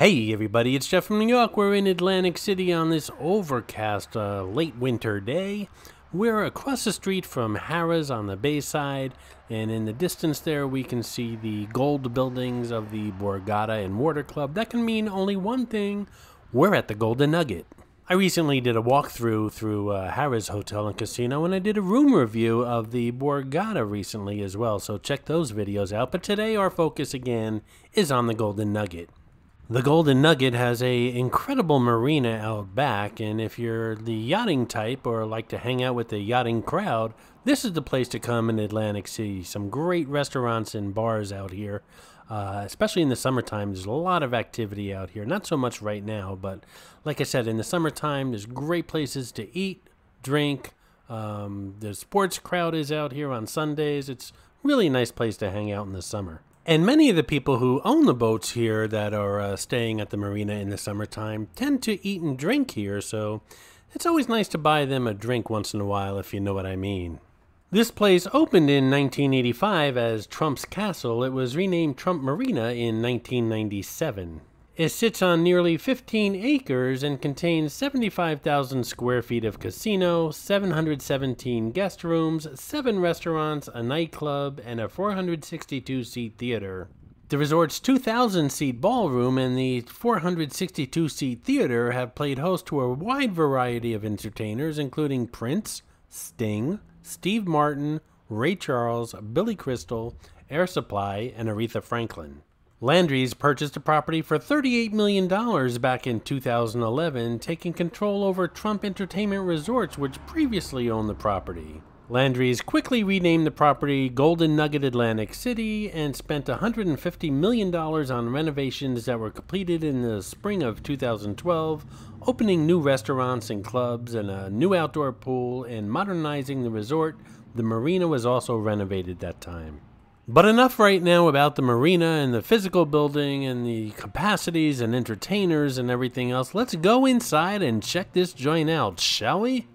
Hey everybody, it's Jeff from New York. We're in Atlantic City on this overcast uh, late winter day. We're across the street from Harrah's on the Bayside, and in the distance there we can see the gold buildings of the Borgata and Water Club. That can mean only one thing, we're at the Golden Nugget. I recently did a walkthrough through uh, Harrah's Hotel and Casino, and I did a room review of the Borgata recently as well, so check those videos out. But today our focus again is on the Golden Nugget. The Golden Nugget has a incredible marina out back, and if you're the yachting type or like to hang out with the yachting crowd, this is the place to come in Atlantic City. Some great restaurants and bars out here, uh, especially in the summertime. There's a lot of activity out here. Not so much right now, but like I said, in the summertime, there's great places to eat, drink. Um, the sports crowd is out here on Sundays. It's really a nice place to hang out in the summer. And many of the people who own the boats here that are uh, staying at the marina in the summertime tend to eat and drink here, so it's always nice to buy them a drink once in a while, if you know what I mean. This place opened in 1985 as Trump's Castle. It was renamed Trump Marina in 1997. It sits on nearly 15 acres and contains 75,000 square feet of casino, 717 guest rooms, 7 restaurants, a nightclub, and a 462 seat theater. The resort's 2,000 seat ballroom and the 462 seat theater have played host to a wide variety of entertainers, including Prince, Sting, Steve Martin, Ray Charles, Billy Crystal, Air Supply, and Aretha Franklin. Landry's purchased the property for $38 million back in 2011, taking control over Trump Entertainment Resorts, which previously owned the property. Landry's quickly renamed the property Golden Nugget Atlantic City and spent $150 million on renovations that were completed in the spring of 2012, opening new restaurants and clubs and a new outdoor pool and modernizing the resort. The marina was also renovated that time. But enough right now about the marina and the physical building and the capacities and entertainers and everything else. Let's go inside and check this joint out, shall we?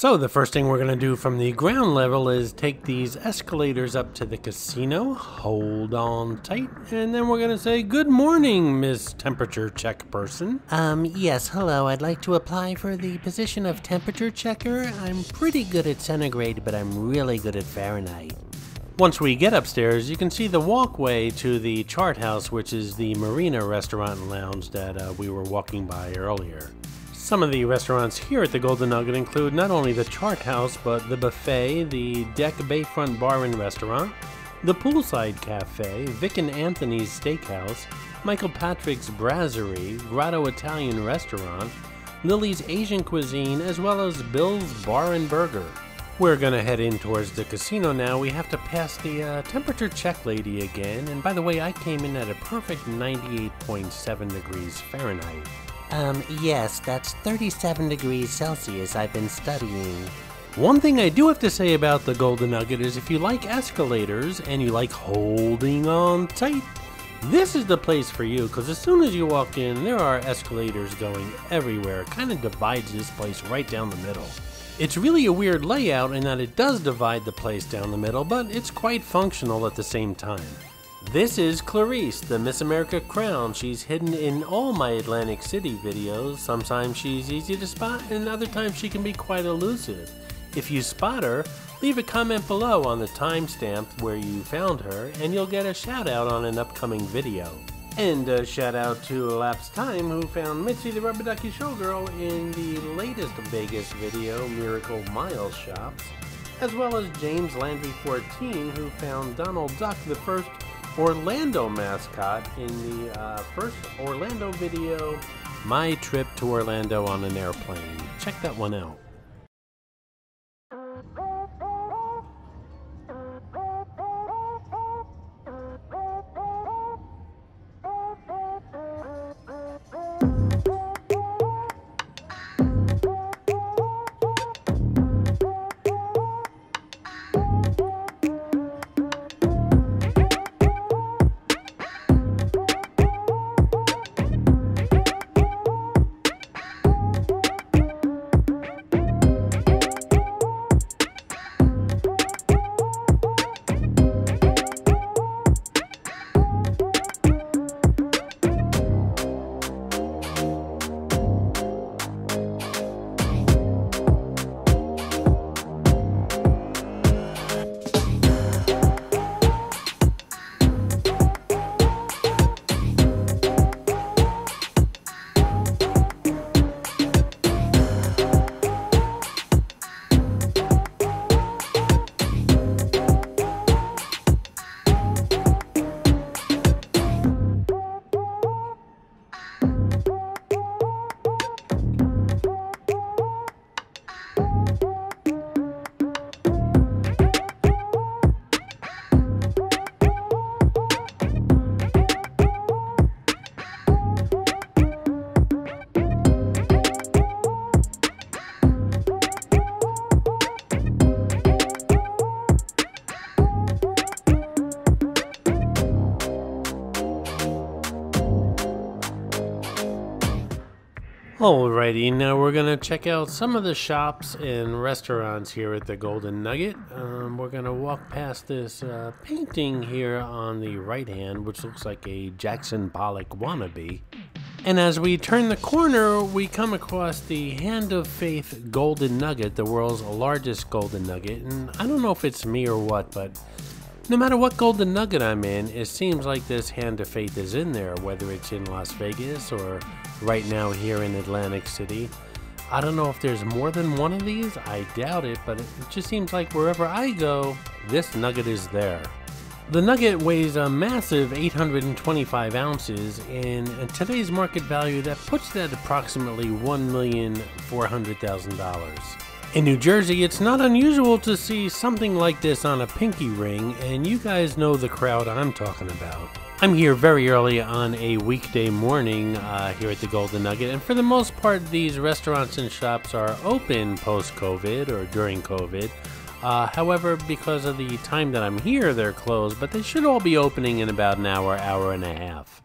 So the first thing we're going to do from the ground level is take these escalators up to the casino, hold on tight, and then we're going to say, good morning, Miss Temperature Check Person. Um, yes, hello. I'd like to apply for the position of temperature checker. I'm pretty good at centigrade, but I'm really good at Fahrenheit. Once we get upstairs, you can see the walkway to the Chart House, which is the marina restaurant and lounge that uh, we were walking by earlier. Some of the restaurants here at the Golden Nugget include not only the Chart House, but the Buffet, the Deck Bayfront Bar and Restaurant, the Poolside Cafe, Vic and Anthony's Steakhouse, Michael Patrick's Brasserie, Grotto Italian Restaurant, Lillie's Asian Cuisine, as well as Bill's Bar and Burger. We're gonna head in towards the casino now. We have to pass the uh, temperature check lady again. And by the way, I came in at a perfect 98.7 degrees Fahrenheit. Um, yes, that's 37 degrees Celsius I've been studying. One thing I do have to say about the Golden Nugget is if you like escalators and you like holding on tight, this is the place for you because as soon as you walk in, there are escalators going everywhere. It kind of divides this place right down the middle. It's really a weird layout in that it does divide the place down the middle, but it's quite functional at the same time. This is Clarice, the Miss America crown. She's hidden in all my Atlantic City videos. Sometimes she's easy to spot, and other times she can be quite elusive. If you spot her, leave a comment below on the timestamp where you found her, and you'll get a shout out on an upcoming video. And a shout out to Elapsed Time who found Mitzi the Rubber Ducky Showgirl in the latest Vegas video, Miracle Miles Shops, as well as James Landry 14 who found Donald Duck the first Orlando mascot in the uh, first Orlando video, My Trip to Orlando on an Airplane. Check that one out. Alrighty, now we're gonna check out some of the shops and restaurants here at the Golden Nugget. Um, we're gonna walk past this uh, painting here on the right hand, which looks like a Jackson Pollock wannabe. And as we turn the corner, we come across the Hand of Faith Golden Nugget, the world's largest golden nugget. And I don't know if it's me or what, but no matter what golden nugget I'm in, it seems like this Hand of Faith is in there, whether it's in Las Vegas or right now here in Atlantic City. I don't know if there's more than one of these, I doubt it, but it just seems like wherever I go, this nugget is there. The nugget weighs a massive 825 ounces, and at today's market value, that puts that at approximately $1,400,000. In New Jersey, it's not unusual to see something like this on a pinky ring, and you guys know the crowd I'm talking about. I'm here very early on a weekday morning uh, here at the Golden Nugget, and for the most part, these restaurants and shops are open post COVID or during COVID. Uh, however, because of the time that I'm here, they're closed, but they should all be opening in about an hour, hour and a half.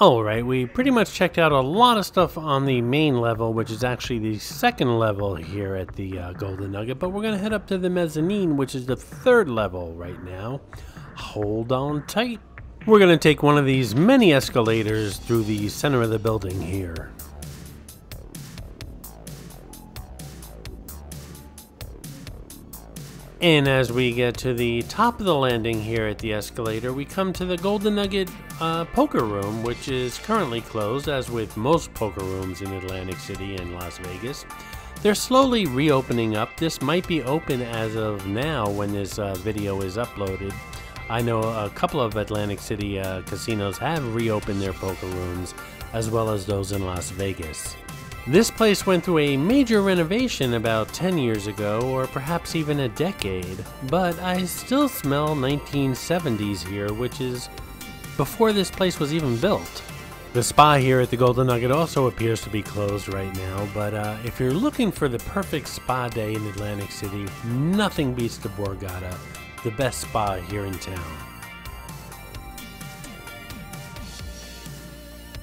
Alright, we pretty much checked out a lot of stuff on the main level, which is actually the second level here at the uh, Golden Nugget, but we're going to head up to the mezzanine, which is the third level right now. Hold on tight. We're going to take one of these many escalators through the center of the building here. And as we get to the top of the landing here at the escalator, we come to the Golden Nugget uh, poker room, which is currently closed, as with most poker rooms in Atlantic City and Las Vegas. They're slowly reopening up. This might be open as of now when this uh, video is uploaded. I know a couple of Atlantic City uh, casinos have reopened their poker rooms, as well as those in Las Vegas. This place went through a major renovation about 10 years ago, or perhaps even a decade, but I still smell 1970s here, which is before this place was even built. The spa here at the Golden Nugget also appears to be closed right now, but uh, if you're looking for the perfect spa day in Atlantic City, nothing beats the Borgata, the best spa here in town.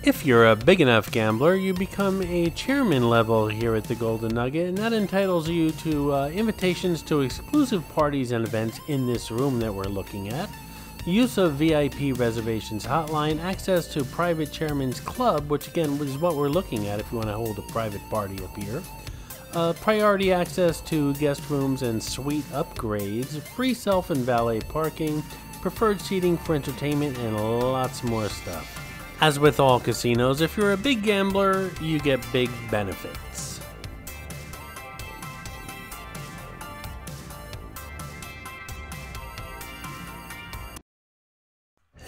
If you're a big enough gambler, you become a chairman level here at the Golden Nugget, and that entitles you to uh, invitations to exclusive parties and events in this room that we're looking at. Use of VIP reservations hotline, access to private chairman's club, which again is what we're looking at if you want to hold a private party up here. Uh, priority access to guest rooms and suite upgrades, free self and valet parking, preferred seating for entertainment, and lots more stuff. As with all casinos, if you're a big gambler, you get big benefits.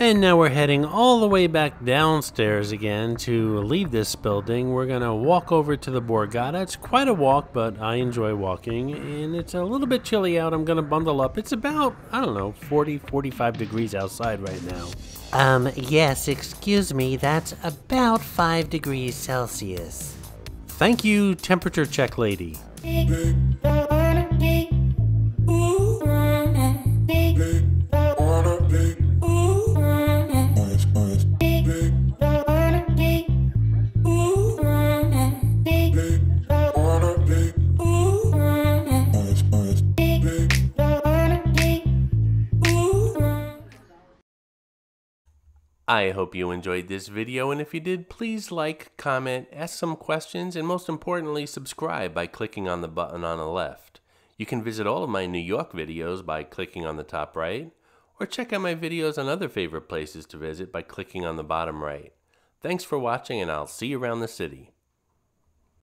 And now we're heading all the way back downstairs again to leave this building. We're going to walk over to the Borgata. It's quite a walk, but I enjoy walking. And it's a little bit chilly out. I'm going to bundle up. It's about, I don't know, 40, 45 degrees outside right now. Um, yes, excuse me, that's about 5 degrees Celsius. Thank you, temperature check lady. I hope you enjoyed this video, and if you did, please like, comment, ask some questions, and most importantly, subscribe by clicking on the button on the left. You can visit all of my New York videos by clicking on the top right, or check out my videos on other favorite places to visit by clicking on the bottom right. Thanks for watching, and I'll see you around the city.